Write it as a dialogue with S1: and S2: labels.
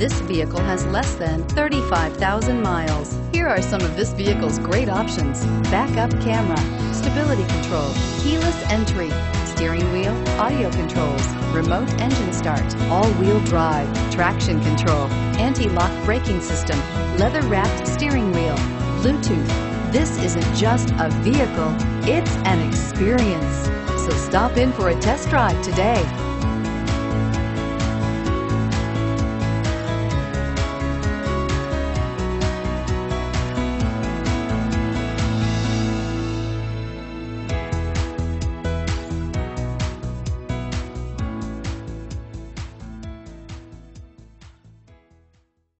S1: This vehicle has less than 35,000 miles. Here are some of this vehicle's great options. Backup camera, stability control, keyless entry, steering wheel, audio controls, remote engine start, all-wheel drive, traction control, anti-lock braking system, leather-wrapped steering wheel, Bluetooth. This isn't just a vehicle, it's an experience. So stop in for a test drive today.